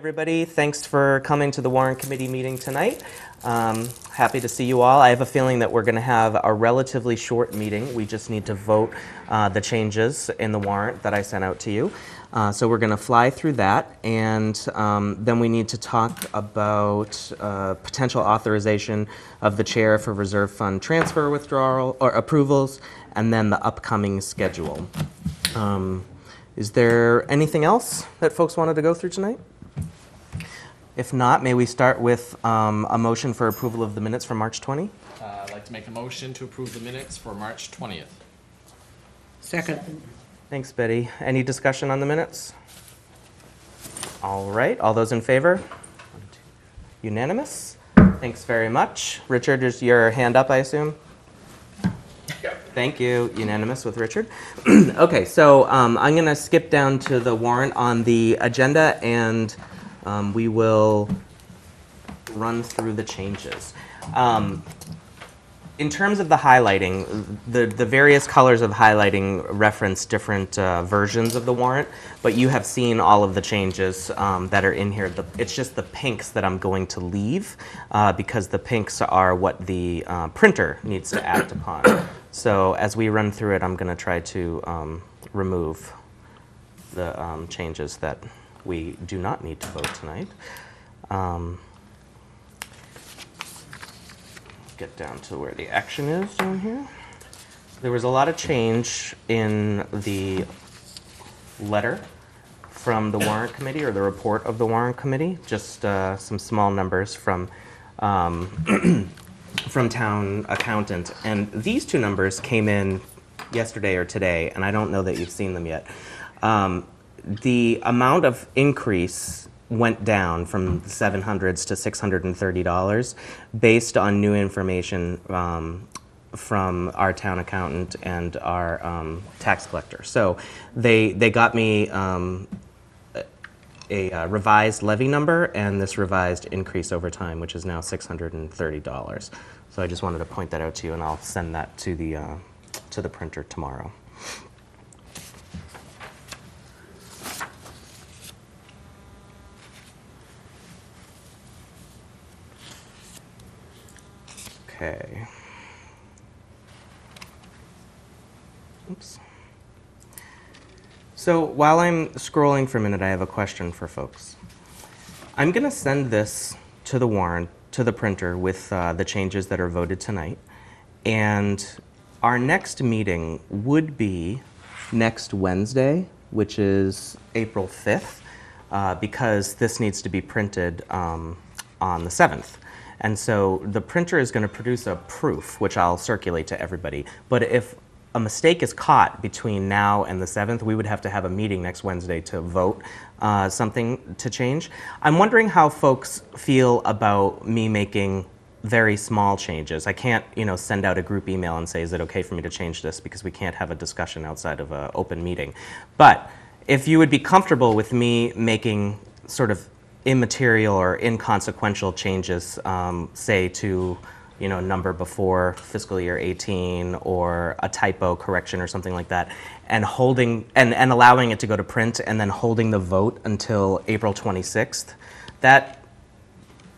Everybody, thanks for coming to the warrant committee meeting tonight. Um, Happy to see you all. I have a feeling that we're going to have a relatively short meeting. We just need to vote uh, the changes in the warrant that I sent out to you. Uh, So we're going to fly through that, and um, then we need to talk about uh, potential authorization of the chair for reserve fund transfer withdrawal, or approvals, and then the upcoming schedule. Um, Is there anything else that folks wanted to go through tonight? If not, may we start with um, a motion for approval of the minutes from March 20? Uh, I'd like to make a motion to approve the minutes for March 20th. Second. Thanks, Betty. Any discussion on the minutes? All right, all those in favor? Unanimous? Thanks very much. Richard, is your hand up, I assume? Thank you. Unanimous with Richard. Okay, so um, I'm going to skip down to the warrant on the agenda, and um, we will run through the changes. Um, in terms of the highlighting, the, the various colors of highlighting reference different uh, versions of the warrant, but you have seen all of the changes um, that are in here. The, it's just the pinks that I'm going to leave uh, because the pinks are what the uh, printer needs to act upon. So as we run through it, I'm going to try to um, remove the um, changes that we do not need to vote tonight. Um, get down to where the action is down here. There was a lot of change in the letter from the warrant committee or the report of the warrant committee, just uh, some small numbers from um, from town accountant. And these two numbers came in yesterday or today, and I don't know that you've seen them yet. Um, the amount of increase went down from 700s to $630 based on new information um, from our town accountant and our um, tax collector. So they, they got me um, a uh, revised levy number and this revised increase over time, which is now $630. So I just wanted to point that out to you, and I'll send that to the, uh, to the printer tomorrow. Okay. Oops. So while I'm scrolling for a minute, I have a question for folks. I'm going to send this to the warrant, to the printer with uh, the changes that are voted tonight. And our next meeting would be next Wednesday, which is April 5th, uh, because this needs to be printed um, on the 7th. And so the printer is going to produce a proof, which I'll circulate to everybody. But if a mistake is caught between now and the 7th, we would have to have a meeting next Wednesday to vote uh, something to change. I'm wondering how folks feel about me making very small changes. I can't, you know, send out a group email and say, is it okay for me to change this? Because we can't have a discussion outside of an open meeting. But if you would be comfortable with me making sort of immaterial or inconsequential changes, um, say to you know number before fiscal year 18 or a typo correction or something like that, and holding and, and allowing it to go to print and then holding the vote until April 26th, that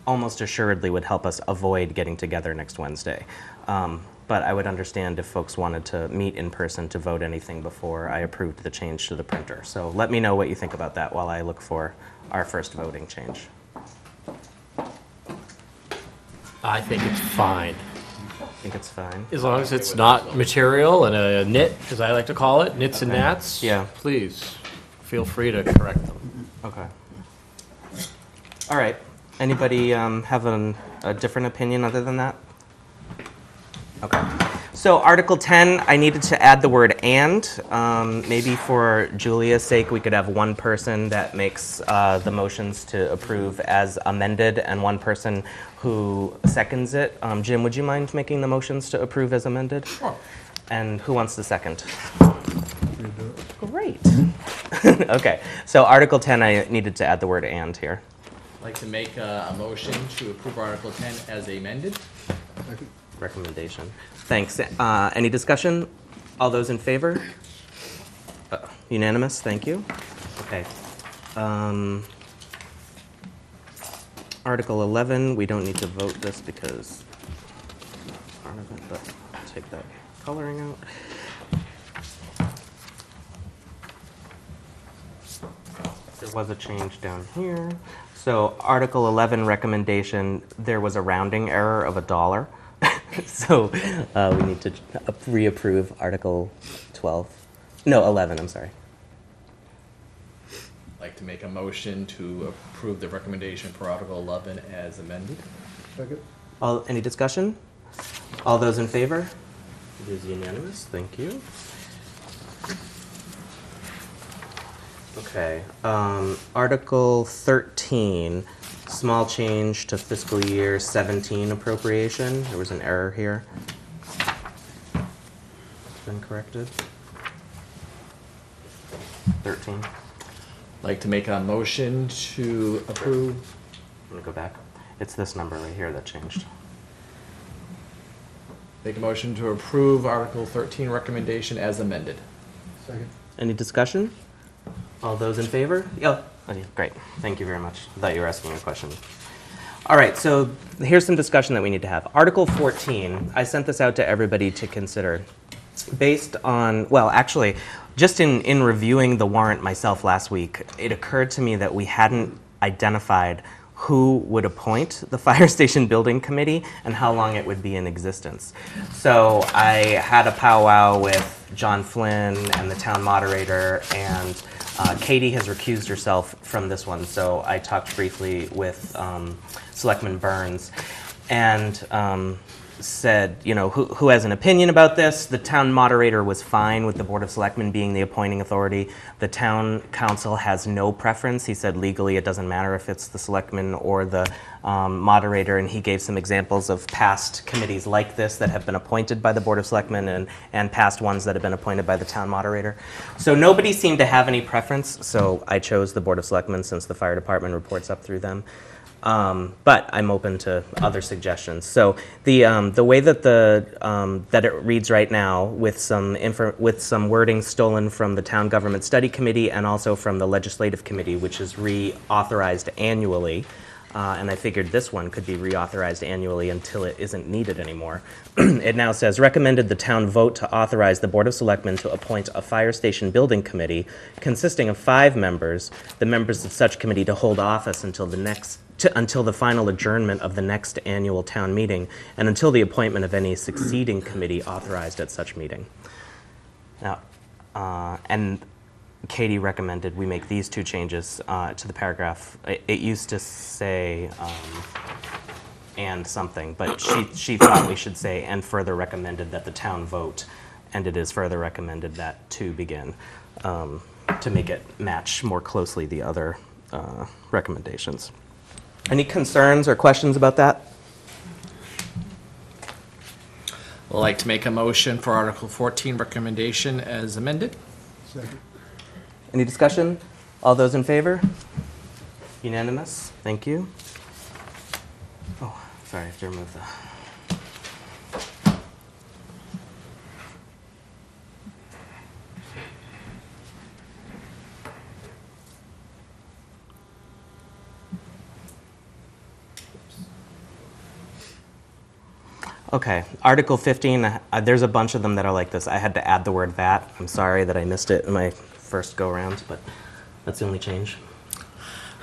almost assuredly would help us avoid getting together next Wednesday. Um, but I would understand if folks wanted to meet in person to vote anything before I approved the change to the printer. So let me know what you think about that while I look for our first voting change. I think it's fine. I think it's fine. As long as it's not material and a nit, as I like to call it, nits and Okay. gnats. Yeah. Please, feel free to correct them. Okay. All right. Anybody um, have an, a different opinion other than that? Okay. So Article 10, I needed to add the word "and." Um, Maybe for Julia's sake, we could have one person that makes uh, the motions to approve as amended and one person who seconds it. Um, Jim, would you mind making the motions to approve as amended? Sure. And who wants the second? Great. Okay, so Article 10, I needed to add the word "and" here. I'd like to make uh, a motion to approve Article 10 as amended. recommendation. Thanks. Uh, Any discussion? All those in favor? Uh, Unanimous, thank you. Okay. Um, Article 11, we don't need to vote this because part of it, but take that coloring out. There was a change down here. So Article 11 recommendation, there was a rounding error of a dollar. So uh, we need to reapprove Article 12. No, 11, I'm sorry. Like to make a motion to approve the recommendation for Article eleven as amended? Second. All, any discussion? All those in favor? It is unanimous, thank you. Okay, um, Article thirteen, small change to fiscal year seventeen appropriation. There was an error here. It's Been corrected. Thirteen. Like to make a motion to approve, I'm gonna go back. It's this number right here that changed. make a motion to approve Article thirteen recommendation as amended. Second. Any discussion? All those in favor? Yeah. Okay, great. Thank you very much. I thought you were asking a question. All right, so here's some discussion that we need to have. Article 14, I sent this out to everybody to consider. Based on, well, actually, just in, in reviewing the warrant myself last week, it occurred to me that we hadn't identified who would appoint the fire station building committee and how long it would be in existence. So I had a powwow with John Flynn and the town moderator, and uh, Katie has recused herself from this one. So I talked briefly with um, Selectman Burns and um, said, you know, who, who has an opinion about this? The town moderator was fine with the Board of Selectmen being the appointing authority. The town counsel has no preference. He said legally it doesn't matter if it's the selectman or the um, moderator, and he gave some examples of past committees like this that have been appointed by the Board of Selectmen and, and past ones that have been appointed by the town moderator. So nobody seemed to have any preference, so I chose the Board of Selectmen since the fire department reports up through them. Um, but I'm open to other suggestions. So the um, the way that the um, that it reads right now, with some with some wording stolen from the Town Government Study Committee and also from the Legislative Committee, which is reauthorized annually. Uh, and I figured this one could be reauthorized annually until it isn't needed anymore. it now says recommended the town vote to authorize the Board of Selectmen to appoint a fire station building committee consisting of five members, the members of such committee to hold office until the next to, until the final adjournment of the next annual town meeting and until the appointment of any succeeding committee authorized at such meeting. Now, uh, and Katie recommended we make these two changes uh, to the paragraph. It, it used to say um, and something, but she, she thought we should say and further recommended that the town vote, and it is further recommended that to begin, um, to make it match more closely the other uh, recommendations. Any concerns or questions about that? I'd like to make a motion for Article fourteen recommendation as amended. Any discussion? All those in favor? Unanimous? Thank you. Oh, sorry, I have to remove the. Okay, Article 15, uh, there's a bunch of them that are like this. I had to add the word that. I'm sorry that I missed it in my first go-round, but that's the only change.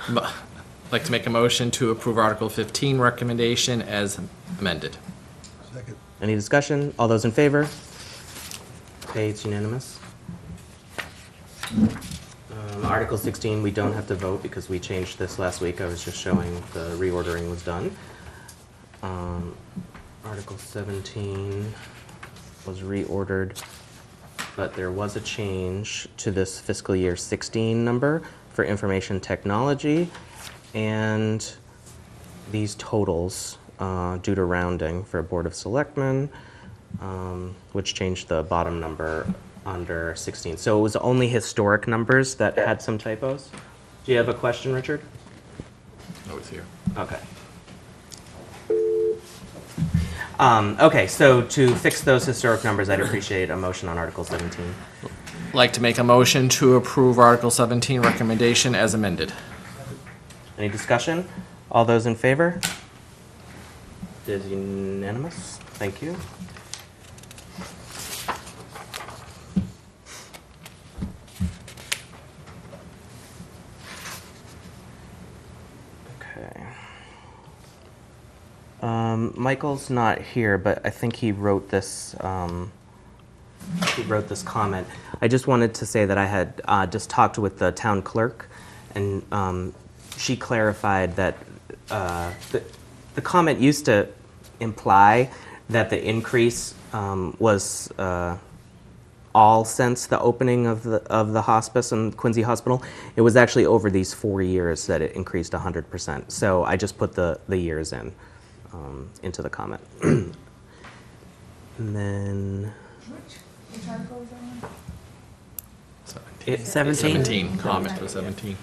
Mo- I'd Like to make a motion to approve Article fifteen recommendation as amended. Second. Any discussion? All those in favor? Okay, it's unanimous. Um, Article 16, we don't have to vote because we changed this last week. I was just showing the reordering was done. Um, Article 17 was reordered, but there was a change to this fiscal year 16 number for information technology. And these totals uh, due to rounding for a Board of Selectmen, um, which changed the bottom number under 16. So it was only historic numbers that had some typos. Do you have a question, Richard? No, it's here. Okay. Um, okay, so to fix those historic numbers, I'd appreciate a motion on Article 17. I'd Like to make a motion to approve Article seventeen recommendation as amended. Any discussion? All those in favor? It is unanimous. Thank you. Michael's not here, but I think he wrote this, um, he wrote this comment. I just wanted to say that I had uh, just talked with the town clerk, and um, she clarified that uh, the, the comment used to imply that the increase um, was uh, all since the opening of the, of the hospice and Quincy Hospital. It was actually over these four years that it increased 100%. So I just put the, the years in, um, into the comment. and then Which article is that on? it, 17? Seventeen, comment to seventeen.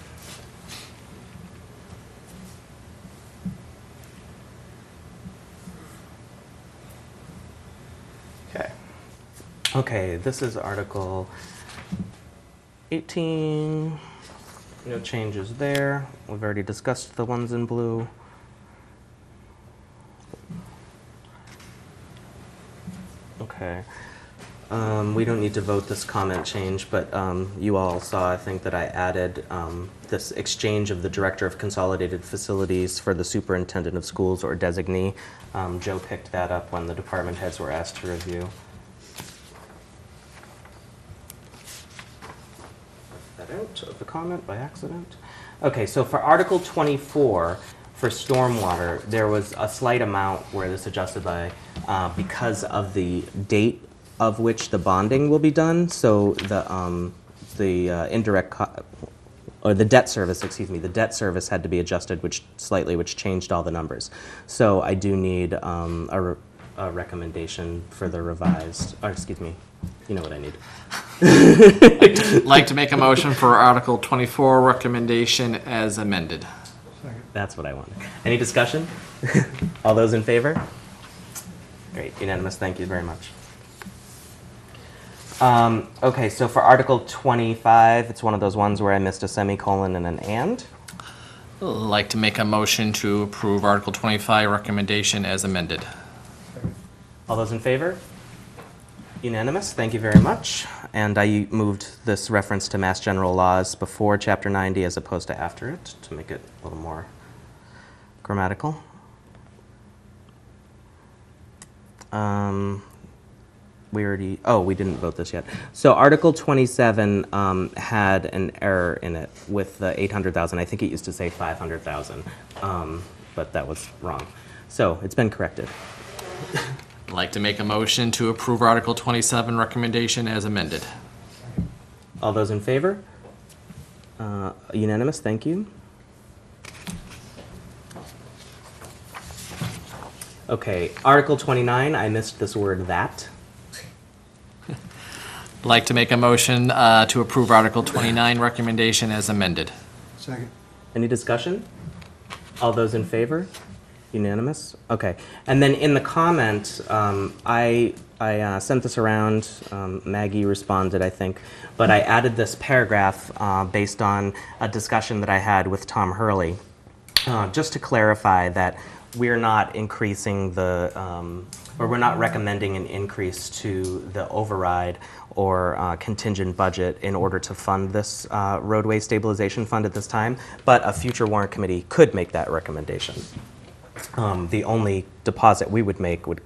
Okay. Okay, this is Article 18. No changes there. We've already discussed the ones in blue. Okay. Um, we don't need to vote this comment change, but um, you all saw, I think, that I added um, this exchange of the Director of Consolidated Facilities for the Superintendent of Schools or designee. Um, Joe picked that up when the department heads were asked to review. that out of the comment by accident. Okay, so for Article 24, for stormwater, there was a slight amount where this adjusted by, uh, because of the date of which the bonding will be done, so the, um, the uh, indirect, co- or the debt service, excuse me, the debt service had to be adjusted which, slightly, which changed all the numbers. So I do need um, a, re- a recommendation for the revised, or excuse me, you know what I need. Like to make a motion for Article twenty-four recommendation as amended. That's what I wanted. Any discussion? All those in favor? Great, unanimous, thank you very much. Um, okay, so for Article 25, it's one of those ones where I missed a semicolon and an and. Like to make a motion to approve Article twenty-five recommendation as amended. All those in favor? Unanimous, thank you very much. And I moved this reference to Mass General Laws before Chapter 90 as opposed to after it to make it a little more grammatical. Um, we already, oh, we didn't vote this yet. So Article 27 um, had an error in it with the 800,000. I think it used to say 500,000, um, but that was wrong. So it's been corrected. I'd like to make a motion to approve Article twenty-seven recommendation as amended. All those in favor? Uh, Unanimous, thank you. Okay, Article 29, I missed this word "that." Like to make a motion uh, to approve Article twenty-nine recommendation as amended. Second. Any discussion? All those in favor? Unanimous? Okay. And then in the comment, um, I, I uh, sent this around, um, Maggie responded, I think, but I added this paragraph uh, based on a discussion that I had with Tom Hurley, uh, just to clarify that we're not increasing the, um, or we're not recommending an increase to the override or uh, contingent budget in order to fund this uh, roadway stabilization fund at this time, but a future warrant committee could make that recommendation. Um, The only deposit we would make would,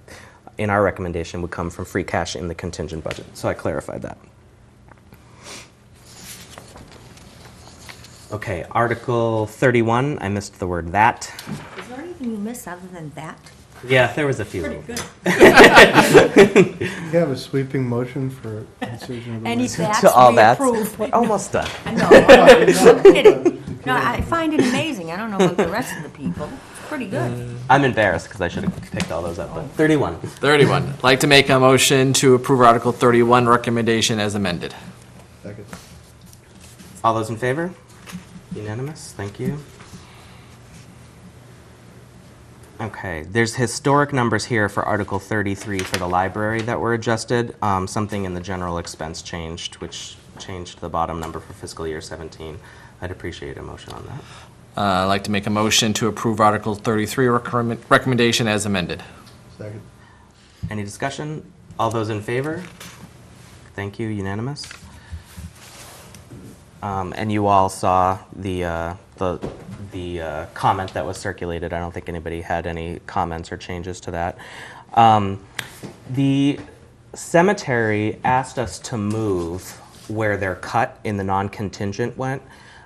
in our recommendation, would come from free cash in the contingent budget. So I clarified that. Okay, Article 31, I missed the word that. Is there anything you missed other than that? Yeah, there was a few. Pretty good. You have a sweeping motion for incision of the Any list. bats To all we bats. approve. We're almost done. I know, I'm kidding. No, I find it amazing. I don't know about the rest of the people. It's pretty good. Uh, I'm embarrassed because I should have picked all those up, but 31. Thirty-one. Like to make a motion to approve Article thirty-one recommendation as amended. Second. All those in favor? Unanimous, thank you. Okay, there's historic numbers here for Article 33 for the library that were adjusted. Um, Something in the general expense changed, which changed the bottom number for fiscal year 17. I'd appreciate a motion on that. Uh, I'd like to make a motion to approve Article 33 recommend- recommendation as amended. Second. Any discussion? All those in favor? Thank you, unanimous. Um, And you all saw the, uh, the, the uh, comment that was circulated. I don't think anybody had any comments or changes to that. Um, The cemetery asked us to move where their cut in the non-contingent went.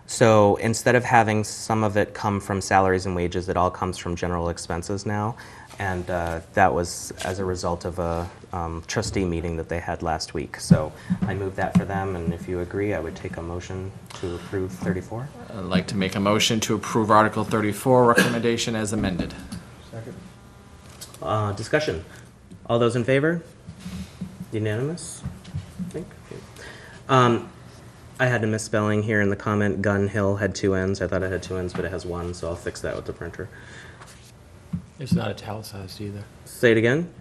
So instead of having some of it come from salaries and wages, it all comes from general expenses now. And uh, that was as a result of a um, trustee meeting that they had last week. So I moved that for them, and if you agree, I would take a motion to approve 34. I'd like to make a motion to approve Article 34 recommendation as amended. Second. Uh, Discussion. All those in favor? Unanimous? I think. Um, I had a misspelling here in the comment. Gun Hill had two N's. I thought it had two N's, but it has one, so I'll fix that with the printer. It's not italicized either. Say it again.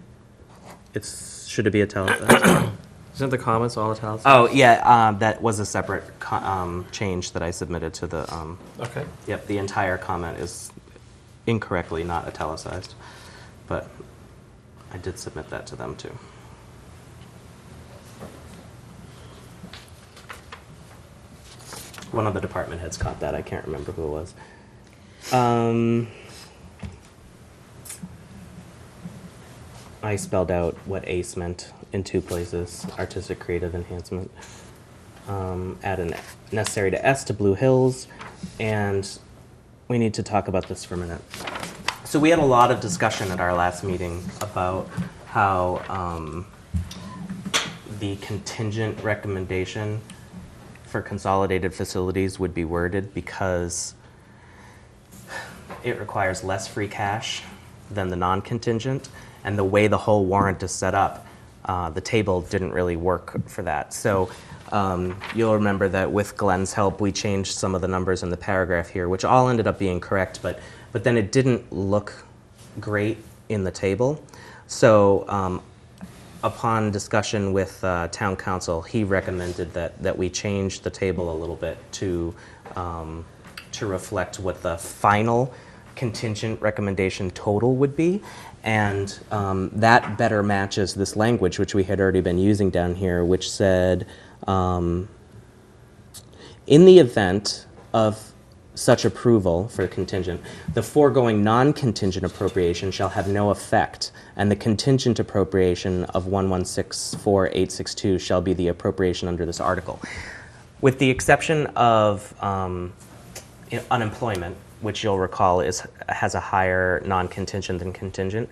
It's should it be italicized? Isn't the comments all italicized? oh yeah, um, that was a separate co- um, change that I submitted to the. Um, Okay. yep, the entire comment is incorrectly not italicized, but I did submit that to them too. One of the department heads caught that. I can't remember who it was. Um, I spelled out what ACE meant in two places artistic creative enhancement. Um, add an necessary to S to Blue Hills, and we need to talk about this for a minute. So, we had a lot of discussion at our last meeting about how um, the contingent recommendation for consolidated facilities would be worded because it requires less free cash than the non-contingent, and the way the whole warrant is set up, uh, the table didn't really work for that. So um, you'll remember that with Glenn's help, we changed some of the numbers in the paragraph here, which all ended up being correct, but, but then it didn't look great in the table. So um, upon discussion with uh, town counsel, he recommended that, that we change the table a little bit to, um, to reflect what the final contingent recommendation total would be. And um, that better matches this language, which we had already been using down here, which said, um, in the event of such approval for contingent, the foregoing non-contingent appropriation shall have no effect, and the contingent appropriation of 1164862 shall be the appropriation under this article. With the exception of um, unemployment, which you'll recall is, has a higher non-contingent than contingent,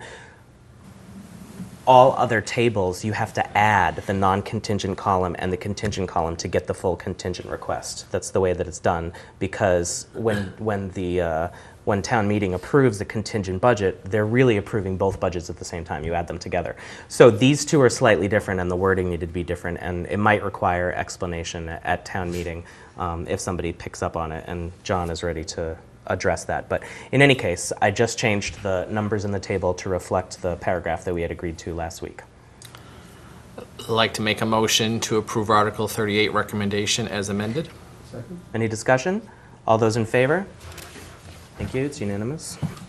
all other tables, you have to add the non-contingent column and the contingent column to get the full contingent request. That's the way that it's done, because when, when the, uh, when town meeting approves the contingent budget, they're really approving both budgets at the same time. You add them together. So these two are slightly different, and the wording needed to be different, and it might require explanation at, town meeting um, if somebody picks up on it, and John is ready to address that. But in any case, I just changed the numbers in the table to reflect the paragraph that we had agreed to last week. I'd like to make a motion to approve Article 38 recommendation as amended. Second. Any discussion? All those in favor? Thank you, it's unanimous.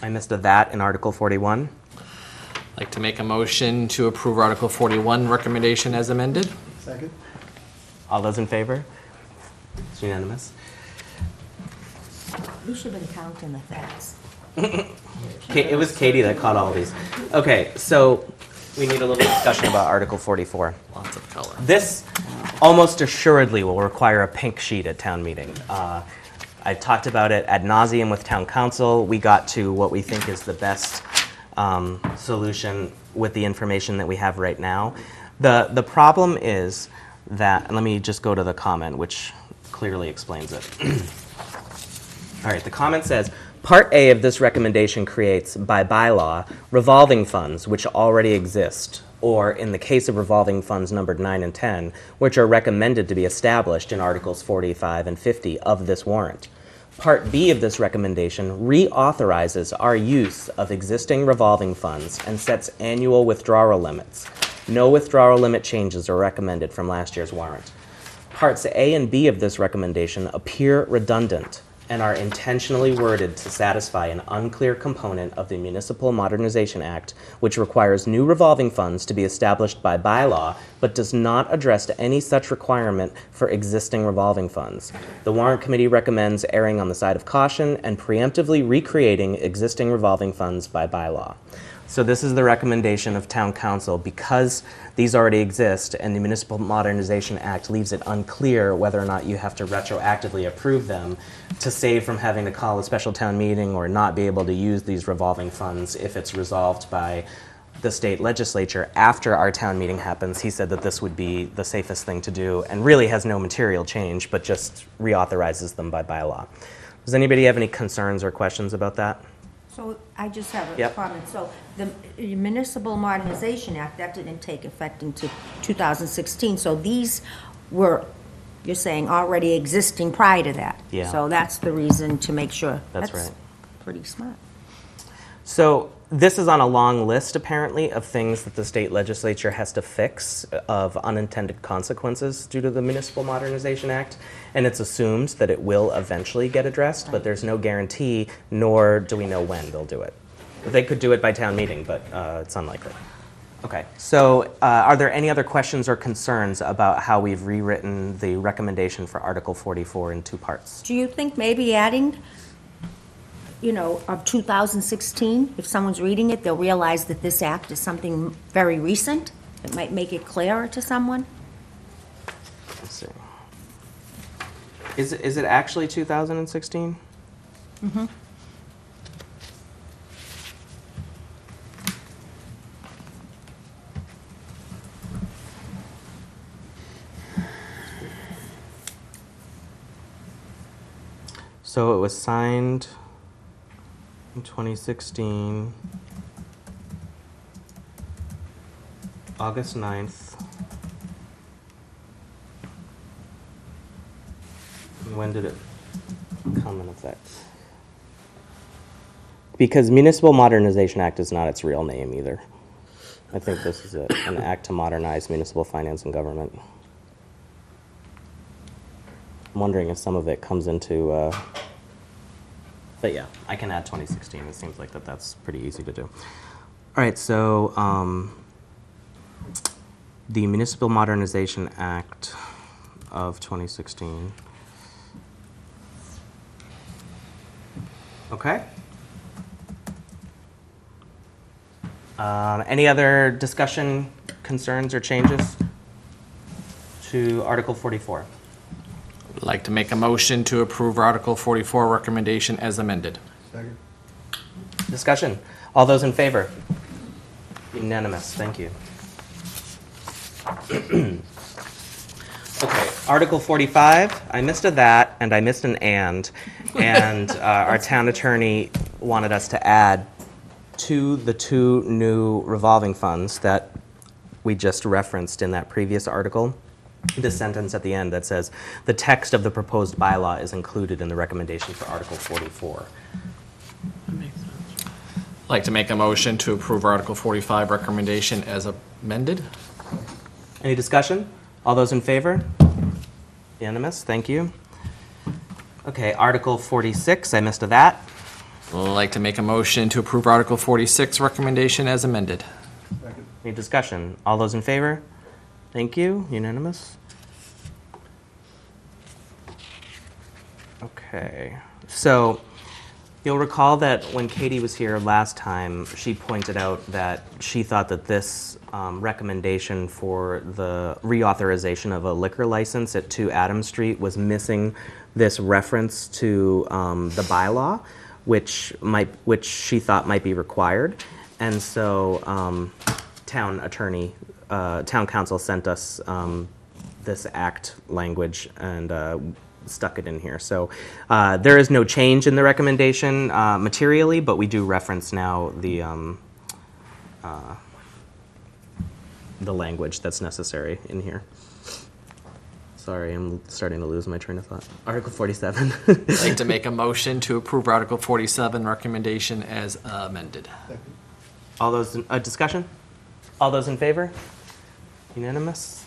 I missed a that in Article 41. I'd like to make a motion to approve Article 41 recommendation as amended. Second. All those in favor? It's unanimous. You should have been counting the facts. Ka- It was Katie that caught all these. Okay, so we need a little discussion about Article 44. Lots of color. This almost assuredly will require a pink sheet at town meeting. Uh, I talked about it ad nauseum with town counsel. We got to what we think is the best um, solution with the information that we have right now. The, the problem is that, let me just go to the comment, which clearly explains it. All right, the comment says, Part A of this recommendation creates, by bylaw, revolving funds which already exist, or in the case of revolving funds numbered 9 and 10, which are recommended to be established in Articles 45 and 50 of this warrant. Part B of this recommendation reauthorizes our use of existing revolving funds and sets annual withdrawal limits. No withdrawal limit changes are recommended from last year's warrant. Parts A and B of this recommendation appear redundant and are intentionally worded to satisfy an unclear component of the Municipal Modernization Act, which requires new revolving funds to be established by bylaw, but does not address any such requirement for existing revolving funds. The Warrant Committee recommends erring on the side of caution and preemptively recreating existing revolving funds by bylaw. So this is the recommendation of town counsel because these already exist and the Municipal Modernization Act leaves it unclear whether or not you have to retroactively approve them to save from having to call a special town meeting or not be able to use these revolving funds if it's resolved by the state legislature after our town meeting happens. He said that this would be the safest thing to do and really has no material change, but just reauthorizes them by bylaw. Does anybody have any concerns or questions about that? So I just have a Yep. comment. So the Municipal Modernization Act, that didn't take effect until 2016. So these were, you're saying, already existing prior to that? Yeah. So that's the reason to make sure. That's right. Pretty smart. So this is on a long list, apparently, of things that the state legislature has to fix of unintended consequences due to the Municipal Modernization Act. And it's assumed that it will eventually get addressed, but there's no guarantee, nor do we know when they'll do it. They could do it by town meeting, but uh, it's unlikely. Okay, so uh, are there any other questions or concerns about how we've rewritten the recommendation for Article 44 in two parts? Do you think maybe adding, you know, of 2016, if someone's reading it, they'll realize that this act is something very recent? It might make it clearer to someone? Let's see. Is, it- is it actually 2016? Mm-hmm. So it was signed 2016, August 9th. When did it come in effect? Because Municipal Modernization Act is not its real name either. I think this is an act to modernize municipal finance and government. I'm wondering if some of it comes into, uh, but yeah, I can add 2016. It seems like that that's pretty easy to do. All right, so um, the Municipal Modernization Act of 2016. Okay. Um, Any other discussion, concerns, or changes to Article 44? I'd like to make a motion to approve Article 44 recommendation as amended. Second. Discussion. All those in favor? Unanimous, thank you. Okay, Article 45, I missed a that, and I missed an and, and uh, our town attorney wanted us to add to the two new revolving funds that we just referenced in that previous article, the sentence at the end that says, "The text of the proposed bylaw is included in the recommendation for Article 44." I'd like to make a motion to approve Article 45 recommendation as amended. Any discussion? All those in favor? Unanimous, thank you. Okay, Article 46, I missed a that. I'd like to make a motion to approve Article 46 recommendation as amended. Second. Any discussion? All those in favor? Thank you, unanimous. Okay, so you'll recall that when Katie was here last time, she pointed out that she thought that this um, recommendation for the reauthorization of a liquor license at 2 Adams Street was missing this reference to um, the bylaw, which might, which she thought might be required. And so um, town attorney, uh, town counsel sent us um, this act language and uh, stuck it in here. So uh, there is no change in the recommendation uh, materially, but we do reference now the um, uh, the language that's necessary in here. Sorry, I'm starting to lose my train of thought. Article 47. I'd like to make a motion to approve Article 47 recommendation as amended. All those, in- uh, discussion? All those in favor? Unanimous?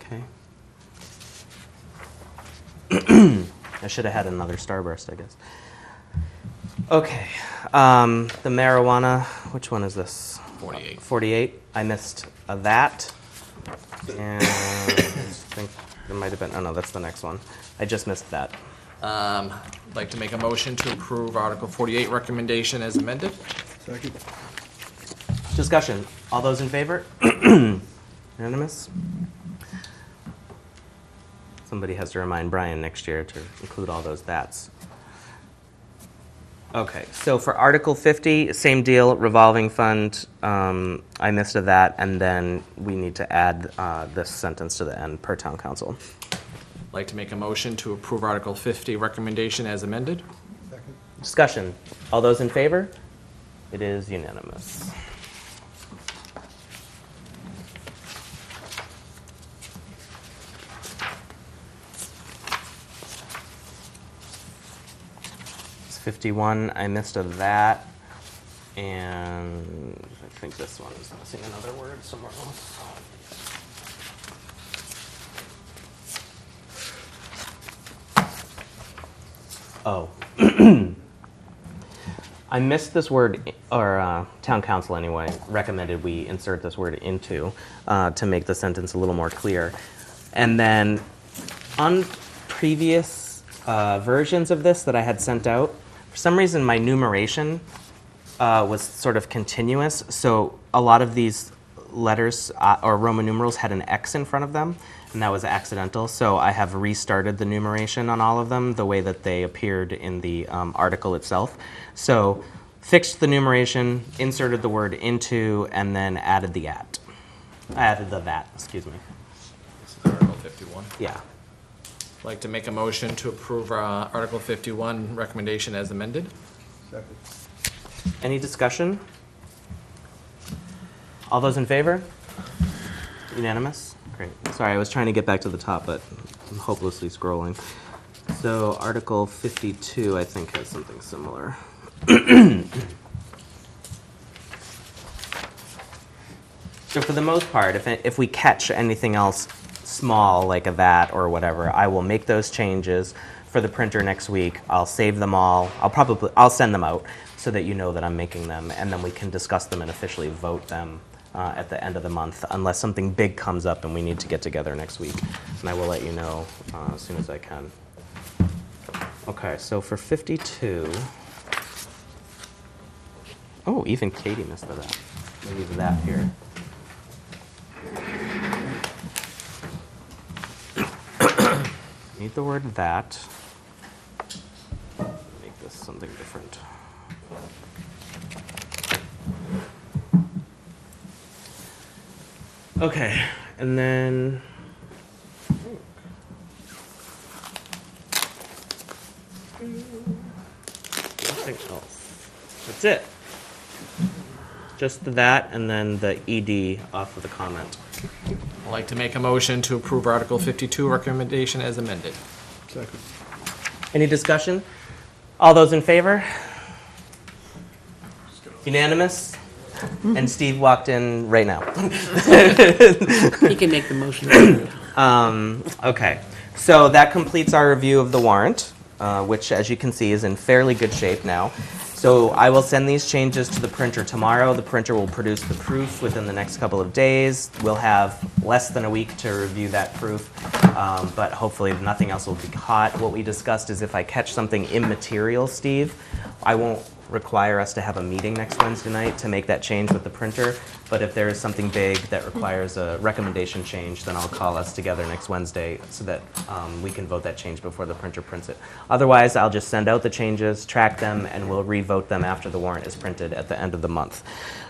Okay. I should have had another starburst, I guess. Okay, um, the marijuana, which one is this? 48. 48, I missed a that. And I think there might have been, oh no, that's the next one. I just missed that. Um, I'd like to make a motion to approve Article 48 recommendation as amended. Second. Discussion, all those in favor? Unanimous? Somebody has to remind Brian next year to include all those that's. Okay, so for Article 50, same deal, revolving fund, um, I missed a that, and then we need to add uh, this sentence to the end, per town counsel. I'd like to make a motion to approve Article 50 recommendation as amended. Second. Discussion, all those in favor? It is unanimous. 51, I missed a that, and I think this one is missing another word somewhere else. Oh. I missed this word, or uh, town counsel anyway, recommended we insert this word into uh, to make the sentence a little more clear. And then on previous uh, versions of this that I had sent out, for some reason my numeration uh, was sort of continuous. So a lot of these letters uh, or Roman numerals had an X in front of them, and that was accidental. So I have restarted the numeration on all of them the way that they appeared in the um, article itself. So fixed the numeration, inserted the word into, and then added the at. I added the that, excuse me. This is Article 51. Yeah. I'd like to make a motion to approve uh, Article 51 recommendation as amended. Second. Any discussion? All those in favor? Unanimous? Great. Sorry, I was trying to get back to the top, but I'm hopelessly scrolling. So Article 52, I think, has something similar. So for the most part, if, if we catch anything else small, like a vat or whatever, I will make those changes for the printer next week. I'll save them all. I'll probably, I'll send them out so that you know that I'm making them, and then we can discuss them and officially vote them uh, at the end of the month, unless something big comes up and we need to get together next week. And I will let you know uh, as soon as I can. Okay, so for 52, oh, even Katie missed that. Leave that here. Need the word that. Make this something different. Okay, and then. Nothing else. That's it. Just that and then the ED off of the comment. I'd like to make a motion to approve Article 52 recommendation as amended. Second. Any discussion? All those in favor? Unanimous? And Steve walked in right now. He can make the motion. Um, okay, so that completes our review of the warrant, uh, which, as you can see, is in fairly good shape now. So I will send these changes to the printer tomorrow. The printer will produce the proof within the next couple of days. We'll have less than a week to review that proof, um, but hopefully nothing else will be caught. What we discussed is if I catch something immaterial, Steve, I won't require us to have a meeting next Wednesday night to make that change with the printer. But if there is something big that requires a recommendation change, then I'll call us together next Wednesday so that um, we can vote that change before the printer prints it. Otherwise, I'll just send out the changes, track them, and we'll re-vote them after the warrant is printed at the end of the month.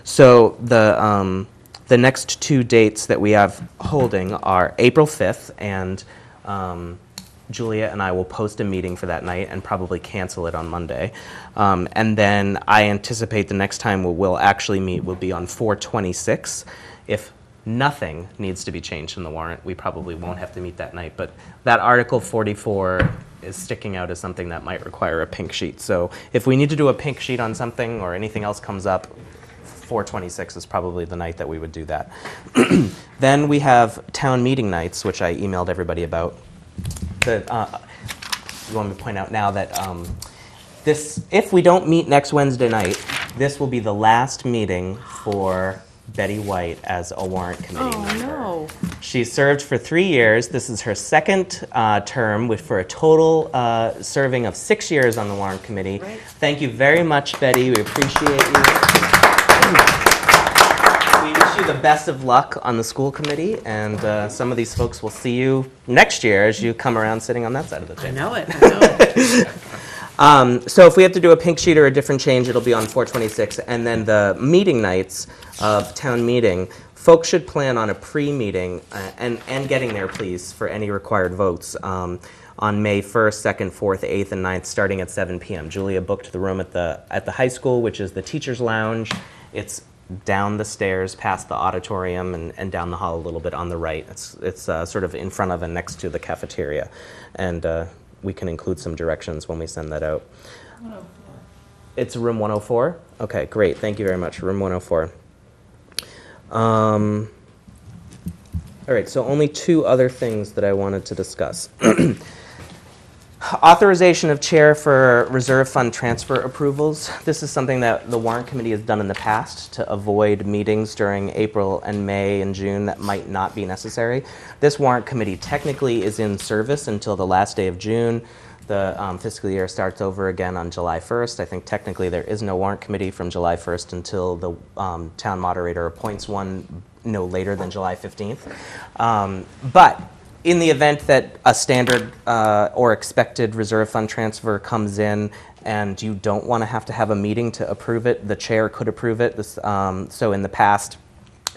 So the, um, the next two dates that we have holding are April 5th and um, Julia and I will post a meeting for that night and probably cancel it on Monday. Um, and then I anticipate the next time we'll, we'll actually meet will be on 426. If nothing needs to be changed in the warrant. We probably won't have to meet that night, but that Article 44 is sticking out as something that might require a pink sheet. So if we need to do a pink sheet on something or anything else comes up, 426 is probably the night that we would do that. then we have town meeting nights, which I emailed everybody about. The, uh, you want me to point out now that um, this, if we don't meet next Wednesday night, this will be the last meeting for Betty White as a warrant committee Oh, member. no. She served for three years. This is her second uh, term, with for a total uh, serving of six years on the warrant committee. Thank you very much, Betty. We appreciate you. Wish you the best of luck on the school committee, and uh, some of these folks will see you next year as you come around sitting on that side of the I table. know it, I know it. Um, so if we have to do a pink sheet or a different change, it'll be on 426. And then the meeting nights of town meeting, folks should plan on a pre-meeting uh, and, and getting there, please, for any required votes um, on May 1st, 2nd, 4th, 8th, and 9th, starting at 7 p.m. Julia booked the room at the, at the high school, which is the teacher's lounge. It's down the stairs past the auditorium and, and down the hall a little bit on the right. It's, it's uh, sort of in front of and next to the cafeteria. And uh, we can include some directions when we send that out. It's room 104? Okay, great. Thank you very much. Room 104. Um, all right, so only two other things that I wanted to discuss. Authorization of chair for reserve fund transfer approvals. This is something that the warrant committee has done in the past to avoid meetings during April and May and June that might not be necessary. This warrant committee technically is in service until the last day of June. The um, fiscal year starts over again on July 1st. I think technically there is no warrant committee from July 1st until the um, town moderator appoints one no later than July 15th. Um, But in the event that a standard uh, or expected reserve fund transfer comes in and you don't want to have to have a meeting to approve it, the chair could approve it. This, um, So in the past,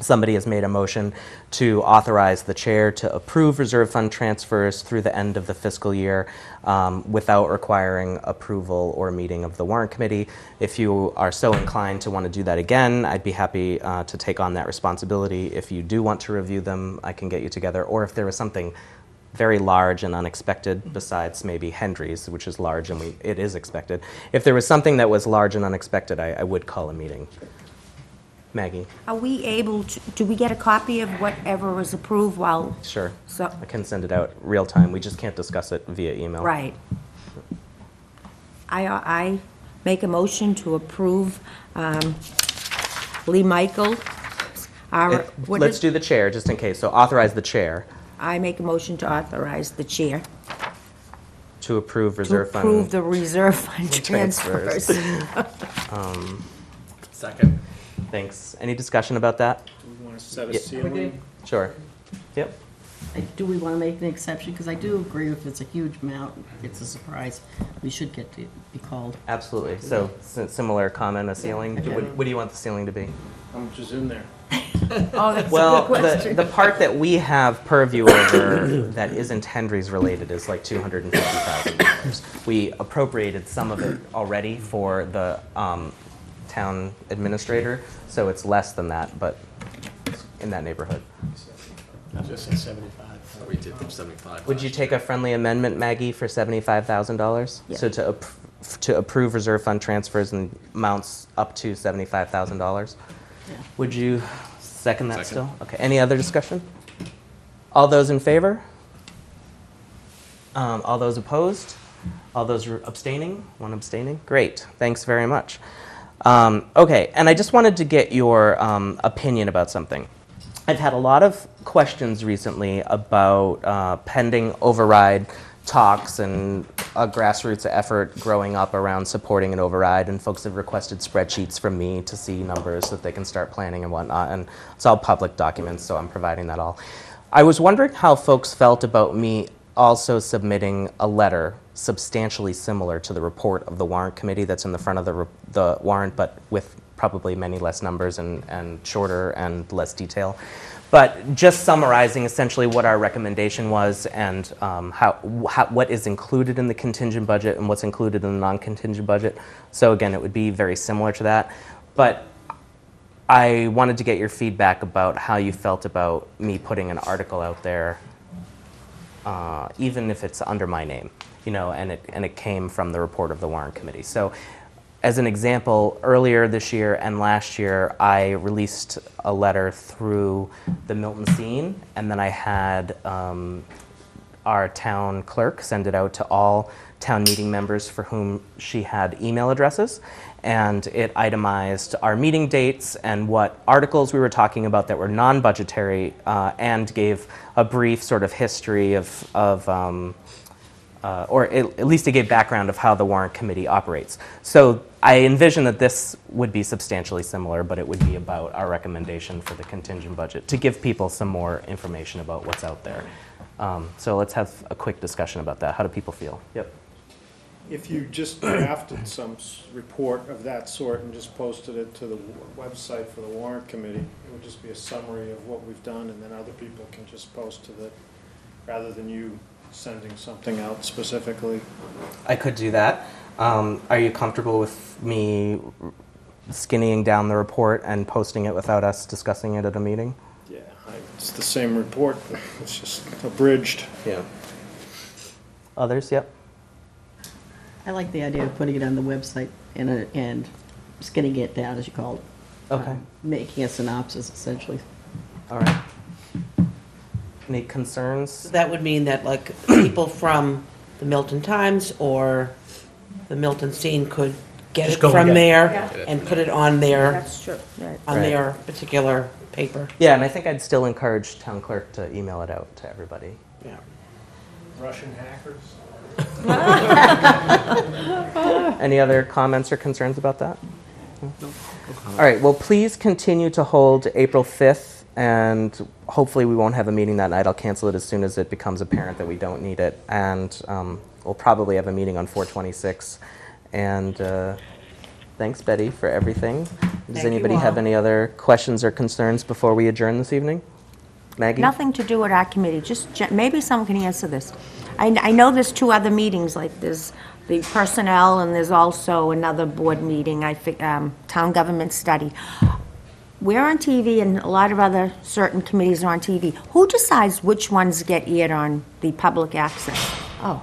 somebody has made a motion to authorize the chair to approve reserve fund transfers through the end of the fiscal year um, without requiring approval or meeting of the warrant committee. If you are so inclined to want to do that again, I'd be happy uh, to take on that responsibility. If you do want to review them, I can get you together. Or if there was something very large and unexpected besides maybe Hendry's, which is large and we, it is expected. If there was something that was large and unexpected, I, I would call a meeting. Maggie? Are we able to, do we get a copy of whatever was approved while, Sure. so, I can send it out real time. We just can't discuss it via email. right. I, I make a motion to approve um, Lee Michael, our, If- what Let's is, do the chair, just in case. So authorize the chair I make a motion to authorize the chair to approve to reserve approve fund. the reserve fund Transfers. transfers. Second. Thanks. Any discussion about that? We want to set a Yeah. ceiling? Sure. Yep. I- Do we want to make an exception? Because I do agree if it's a huge amount, it's a surprise, we should get to be called. Absolutely. So s- similar comment, a ceiling. Do- What, what do you want the ceiling to be? How much is in there? Oh, that's a Well, good the, question. the part that we have purview over that isn't Hendry's related is like two hundred and fifty thousand dollars. We appropriated some of it already for the um, town administrator, so it's less than that, but in that neighborhood. Just at seventy-five. We did from seventy-five. Would you take a friendly amendment, Maggie, for seventy-five thousand dollars? Yeah. So to, ap- to approve reserve fund transfers and amounts up to seventy-five thousand dollars? Would you second that Second. still? Okay, any other discussion? All those in favor? Um, all those opposed? All those abstaining? One abstaining? Great, thanks very much. Um, okay, and I just wanted to get your um, opinion about something. I've had a lot of questions recently about uh, pending override talks and a grassroots effort growing up around supporting an override, and folks have requested spreadsheets from me to see numbers so that they can start planning and whatnot. And it's all public documents, so I'm providing that all. I was wondering how folks felt about me also submitting a letter substantially similar to the report of the warrant committee that's in the front of the, the warrant, but with probably many less numbers and, and shorter and less detail. But just summarizing essentially what our recommendation was and um, how, how, what is included in the contingent budget and what's included in the non-contingent budget. So again, it would be very similar to that. But I wanted to get your feedback about how you felt about me putting an article out there, uh, even if it's under my name, you know, and it, and it came from the report of the warrant committee. So, as an example, earlier this year and last year, I released a letter through the Milton Scene, and then I had um, our town clerk send it out to all town meeting members for whom she had email addresses. And it itemized our meeting dates and what articles we were talking about that were non budgetary, uh, and gave a brief sort of history of, of um, uh, or at, at least it gave background of how the warrant committee operates. So I envision that this would be substantially similar, but it would be about our recommendation for the contingent budget to give people some more information about what's out there. Um, so let's have a quick discussion about that. How do people feel? Yep. If you just drafted some report of that sort and just posted it to the website for the warrant committee, it would just be a summary of what we've done, and then other people can just post to the, rather than you sending something out specifically. I could do that. Um, are you comfortable with me skinnying down the report and posting it without us discussing it at a meeting? Yeah, I- it's the same report, it's just abridged. Yeah. Others? Yep. I like the idea of putting it on the website and, uh, and skinning it down, as you call it. Okay. Um, Making a synopsis, essentially. All right. Any concerns? That would mean that like people from the Milton Times or the Milton Scene could get Just it go and from get it. there Yeah. and put it on their, That's true, right. on Right. their particular paper. Yeah, and I think I'd still encourage town clerk to email it out to everybody. Yeah. Russian hackers? Any other comments or concerns about that? No? All right, well, please continue to hold April 5th, and hopefully we won't have a meeting that night. I'll cancel it as soon as it becomes apparent that we don't need it. And um, we'll probably have a meeting on 426. And uh, thanks, Betty, for everything. Does Thank you anybody have all. any other questions or concerns before we adjourn this evening? Maggie? Nothing to do with our committee, just, maybe someone can answer this. I, I know there's two other meetings, like there's the personnel and there's also another board meeting, I think, um, town government study. We're on TV and a lot of other certain committees are on TV. Who decides which ones get aired on the public access? Oh.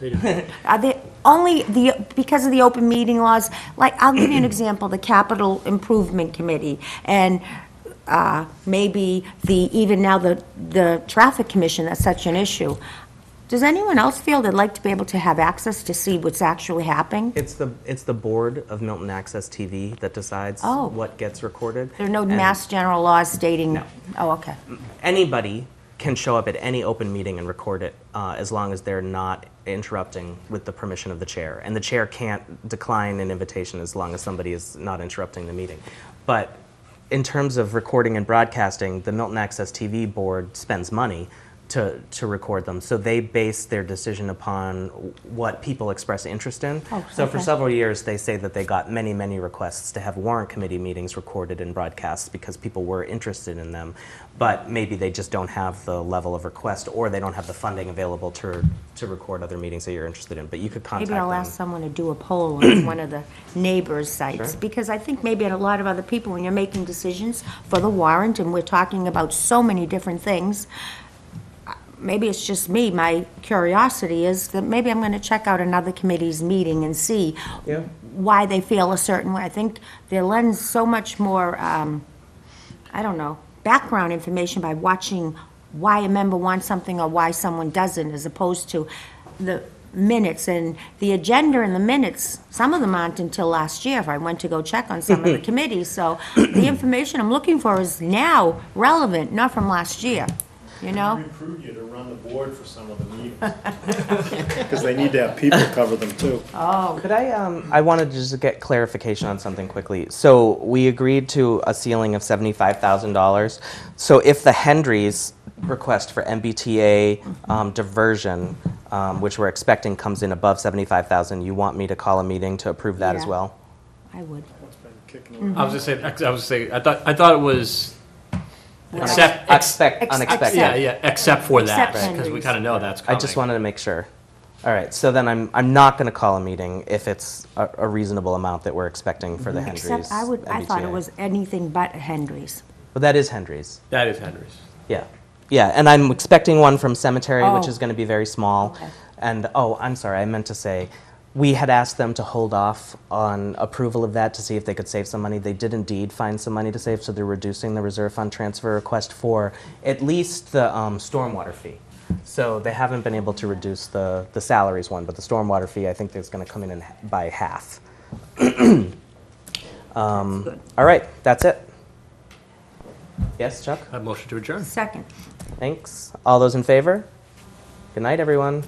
Are they, only the, because of the open meeting laws, like, I'll give you an example, the Capital Improvement Committee, and uh, maybe the, even now the, the Traffic Commission, that's such an issue. Does anyone else feel they'd like to be able to have access to see what's actually happening? It's the, it's the board of Milton Access TV that decides Oh. what gets recorded. There are no and- mass general laws stating? No. Oh, okay. anybody can show up at any open meeting and record it uh, as long as they're not interrupting with the permission of the chair. And the chair can't decline an invitation as long as somebody is not interrupting the meeting. But in terms of recording and broadcasting, the Milton Access TV board spends money to, to record them. So they base their decision upon what people express interest in. Oh, so for several years, they say that they got many, many requests to have warrant committee meetings recorded and broadcast because people were interested in them. But maybe they just don't have the level of request or they don't have the funding available to, to record other meetings that you're interested in. But you could contact Maybe I'll them. ask someone to do a poll on one of the neighbors' sites, Sure. because I think maybe a lot of other people, when you're making decisions for the warrant, and we're talking about so many different things, maybe it's just me, my curiosity is that maybe I'm gonna check out another committee's meeting and see Yeah. why they feel a certain way. I think they lend so much more, um, I don't know, background information by watching why a member wants something or why someone doesn't, as opposed to the minutes. And the agenda and the minutes, some of them aren't until last year, if I went to go check on some of the committees. So the information I'm looking for is now relevant, not from last year, you know? recruit you to run the board for some of the meetings. Because they need to have people cover them too. Oh, Could I, um, I wanted to just get clarification on something quickly. So we agreed to a ceiling of seventy-five thousand dollars. So if the Hendrys request for MBTA um, diversion, um, which we're expecting comes in above seventy-five thousand, you want me to call a meeting to approve that as Yeah. well? I would. It's been kicking around. I was just saying, I was just saying, I thought, I thought it was, except, Expect, Ex- unexpected. yeah, yeah, except for that, Except because we kind of know that's I coming. just wanted to make sure. All right, so then I'm, I'm not going to call a meeting if it's a, a reasonable amount that we're expecting for the Hendry's Except I would, I thought it MBTA. was anything but Hendry's. Well, that is Hendry's. That is Hendry's. Yeah, yeah, and I'm expecting one from Cemetery, which Oh. is going to be very small. Okay. And, oh, I'm sorry, I meant to say, we had asked them to hold off on approval of that to see if they could save some money. They did indeed find some money to save, so they're reducing the reserve fund transfer request for at least the um, stormwater fee. So they haven't been able to reduce the, the salaries one, but the stormwater fee, I think, is going to come in in h- by half. Um, good. All right, that's it. Yes, Chuck? I motion to adjourn. Second. Thanks. All those in favor? Good night, everyone.